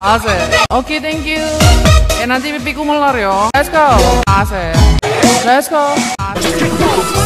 Okay, thank you. Ya nanti pipiku melor yo. Let's go. Ase. Let's go. Ase.